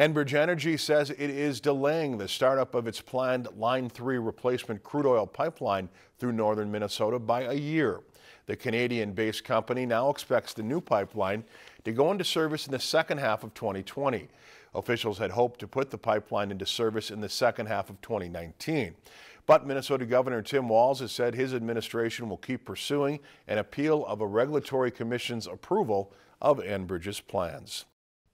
Enbridge Energy says it is delaying the startup of its planned Line 3 replacement crude oil pipeline through northern Minnesota by a year. The Canadian-based company now expects the new pipeline to go into service in the second half of 2020. Officials had hoped to put the pipeline into service in the second half of 2019. But Minnesota Governor Tim Walz has said his administration will keep pursuing an appeal of a regulatory commission's approval of Enbridge's plans.